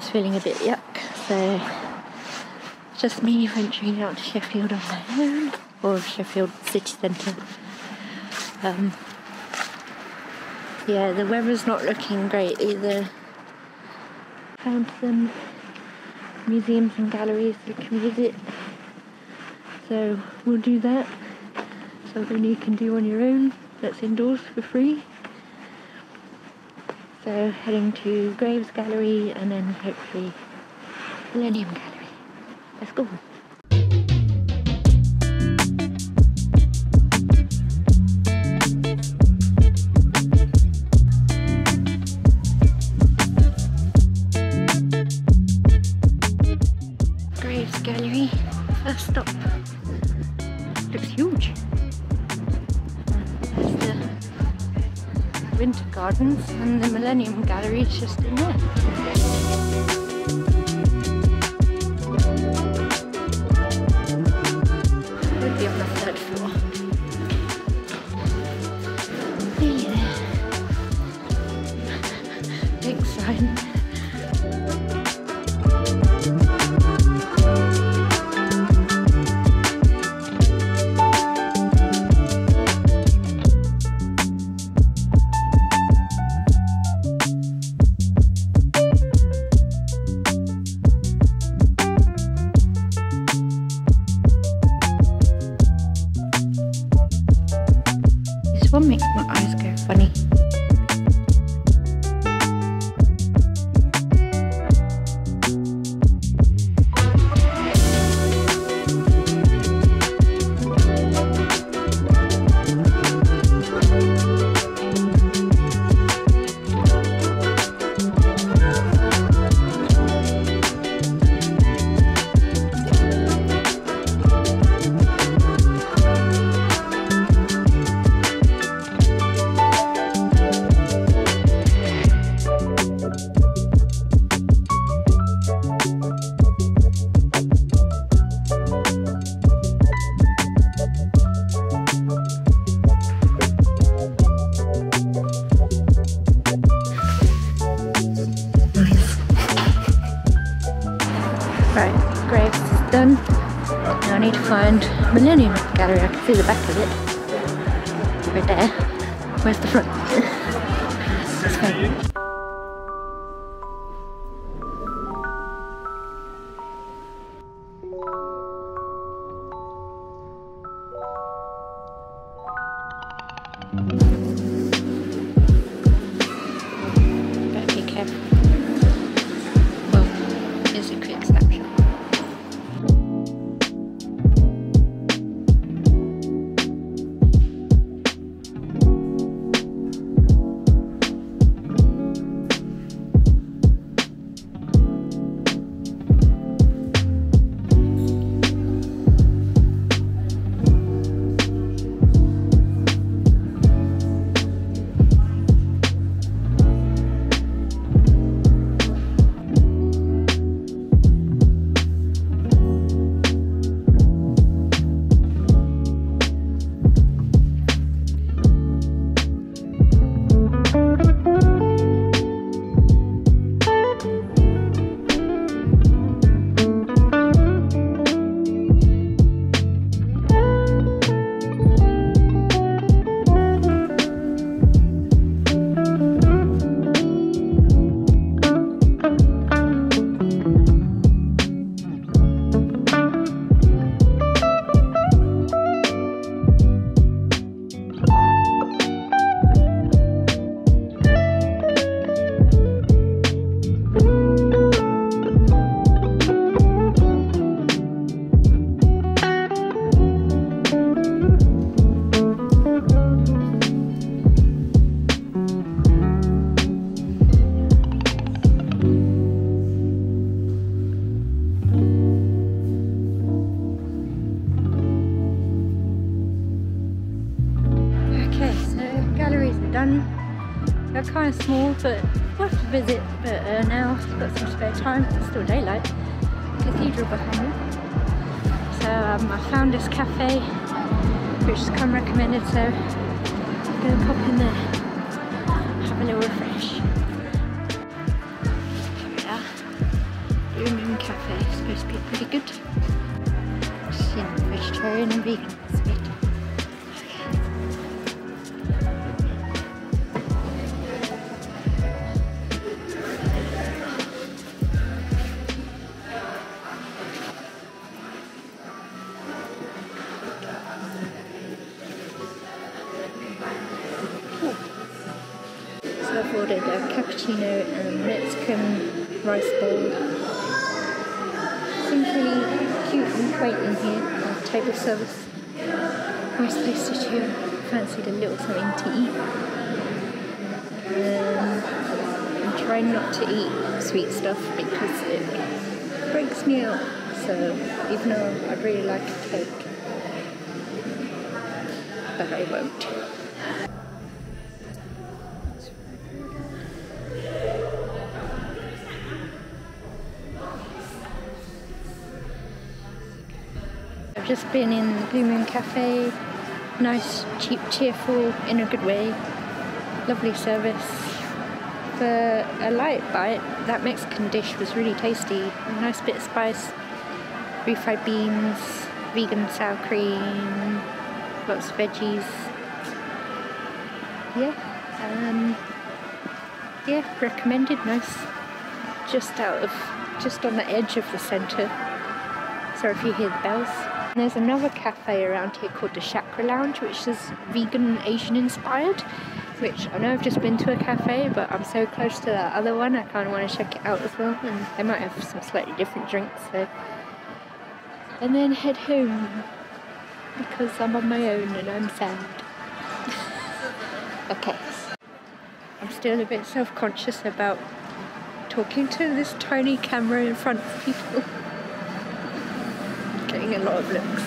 Feeling a bit yuck, so just me venturing out to Sheffield on my own, or Sheffield city centre. Um, yeah, the weather's not looking great either. Found some museums and galleries you can visit, so we'll do that. Something you can do on your own that's indoors for free. So heading to Graves Gallery and then hopefully Millennium Gallery. Let's go. Gardens and the Millennium Gallery is just in there. Would be on the third floor. Nearly there. Big sign. Right, Graves done. Now I need to find Millennium Gallery. I can see the back of it. Right there. Where's the front? kind of small, but worth a visit. But uh, now I've got some spare time. It's still daylight. Cathedral behind me. So um, I found this cafe, which has come recommended. So I'm gonna pop in there, have a little refresh. Here we are. cafe is supposed to be pretty good. Just, you know, vegetarian and vegan. Rice bowl. Seems really cute and quaint in here. Table service. Nice place to chill. Fancied a little something to eat. Um, I'm trying not to eat sweet stuff because it breaks me up. So even though I'd really like a cake, but I won't. Just been in the Blue Moon Cafe. Nice, cheap, cheerful, in a good way. Lovely service. For a light bite, that Mexican dish was really tasty. Nice bit of spice, refried beans, vegan sour cream, lots of veggies. Yeah, um, yeah, recommended. Nice. Just out of, just on the edge of the centre. Sorry if you hear the bells. There's another cafe around here called the Chakra Lounge, which is vegan Asian inspired. Which I know I've just been to a cafe, but I'm so close to that other one, I kind of want to check it out as well. And they might have some slightly different drinks, so. And then head home because I'm on my own and I'm sad. okay. I'm still a bit self conscious about talking to this tiny camera in front of people getting a lot of looks.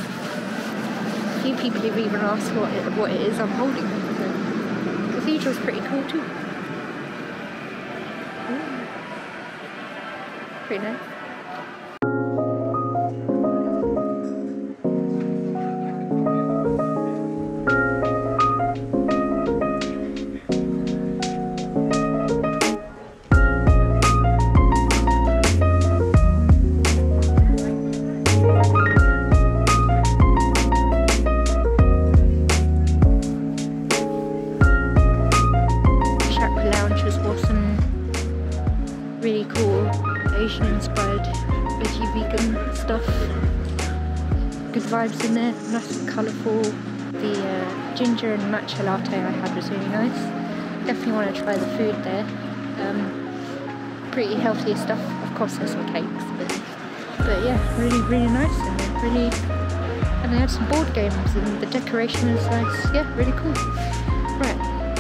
A few people have even asked what it, what it is I'm holding. The cathedral's pretty cool too. Ooh. Pretty nice. Good vibes in there, nice and colourful. The uh, ginger and matcha latte I had was really nice. Definitely want to try the food there. Um, pretty healthy stuff. Of course, there's some cakes, but, but yeah, really, really nice and really. And they had some board games and the decoration was nice. Yeah, really cool. Right,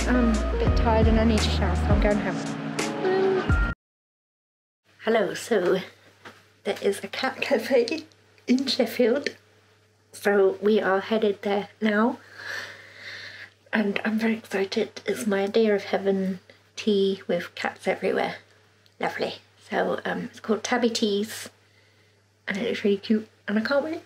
I'm a bit tired and I need to shower, so I'm going home. Hello, so there is a cat cafe in Sheffield. So we are headed there now. And I'm very excited. It's my idea of heaven tea with cats everywhere. Lovely. So um, it's called Tabby Teas. And it looks really cute. And I can't wait.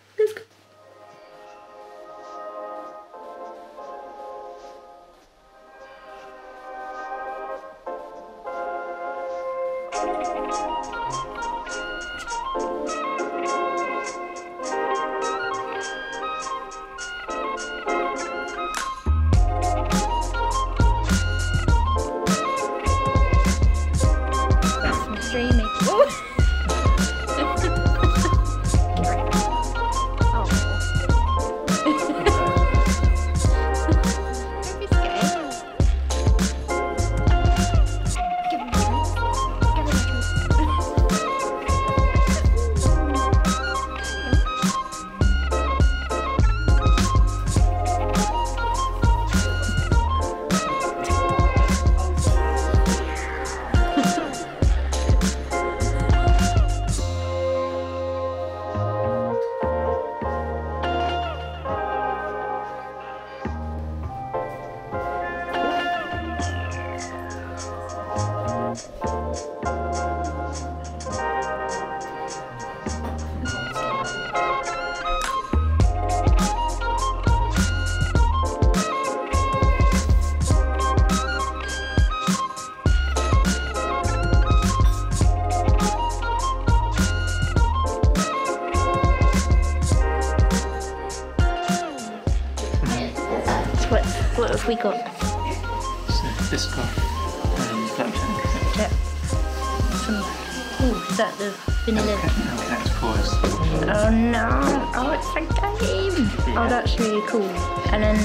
Cool. And then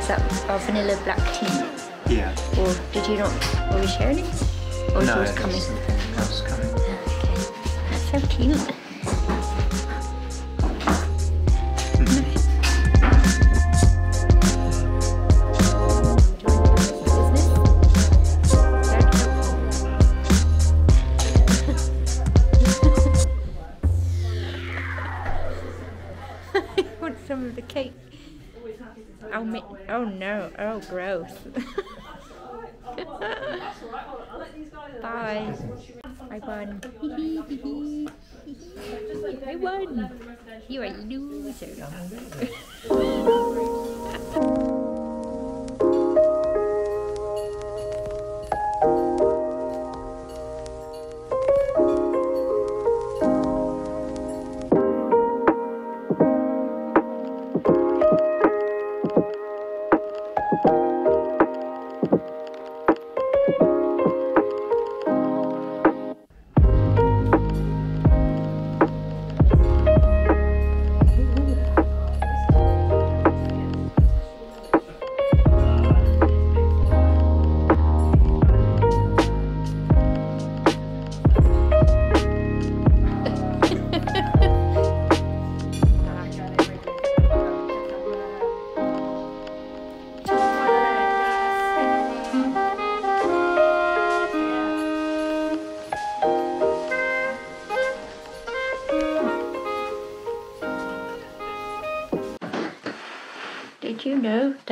is that our vanilla black tea? Yeah. Or did you not? Are we sharing it? Or is no, yours there's coming? something else coming. Okay. That's so cute. Oh gross. Bye. I won. I won. You are a loser.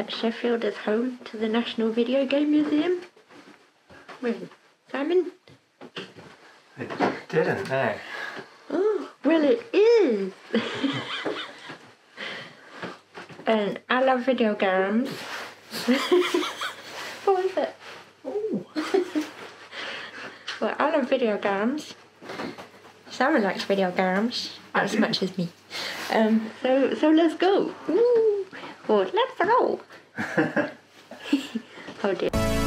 that Sheffield is home to the National Video Game Museum? Really? Simon? It didn't, no. Oh, well it is! and I love video games. what was it? Oh. well, I love video games. Simon likes video games as much as me. Um, so so let's go. Woo. Well, let's go. oh dear.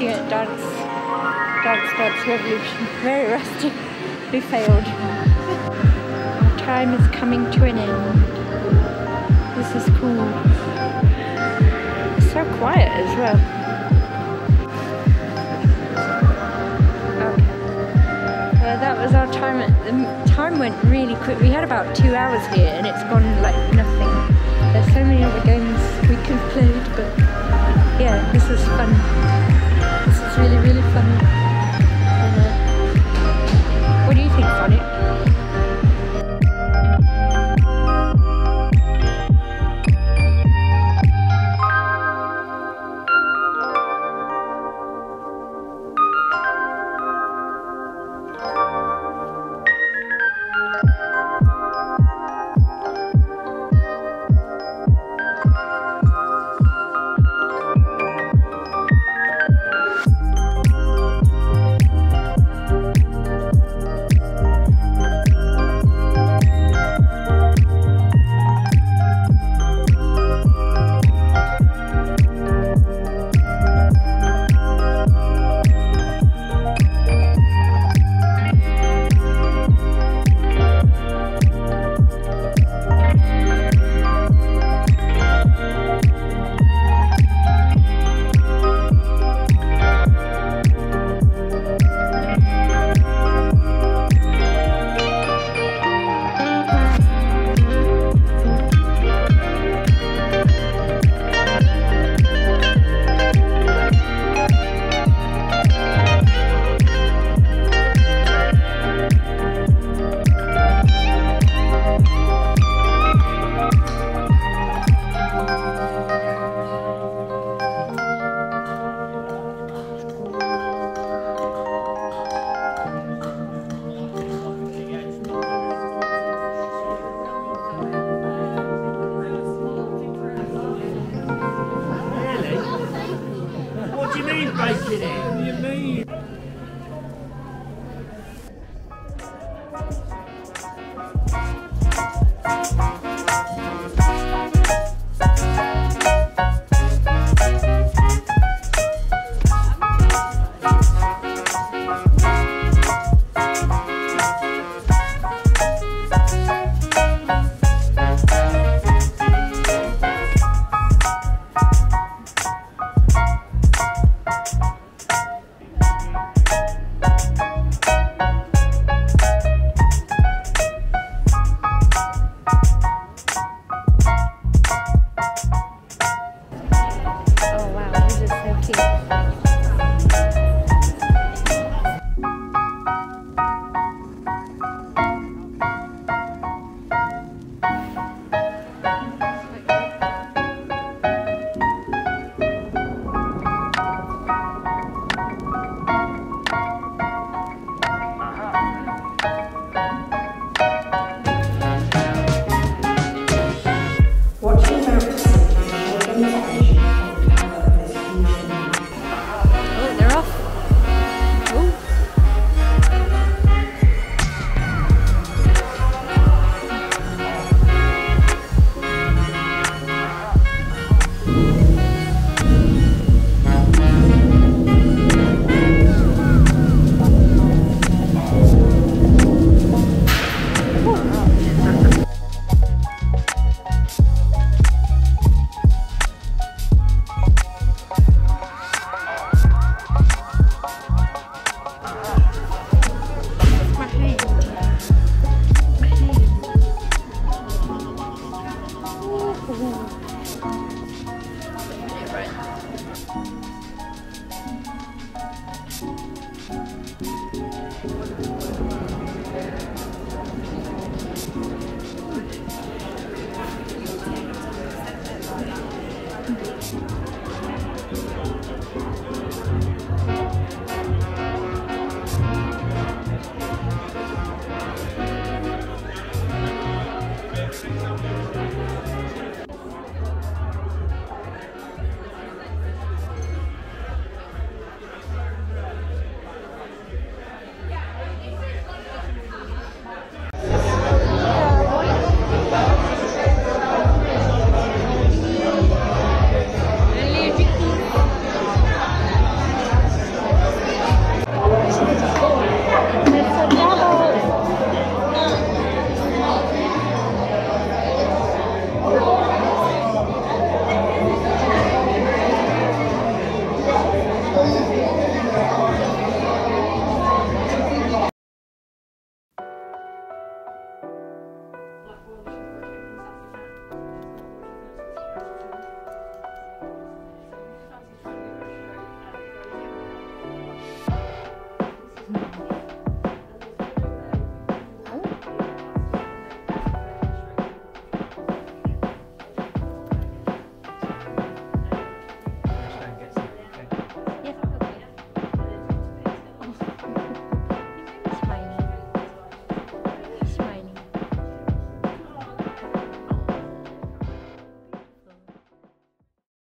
Rusty at dance, dance, dance revolution. Very rusty. We failed. Time is coming to an end. This is cool. It's so quiet as well. That was our time. The time went really quick. We had about two hours here, and it's gone like nothing. There's so many other games we could have played, but yeah, this was fun. Is really, really fun. And, uh, what do you think, Sonic?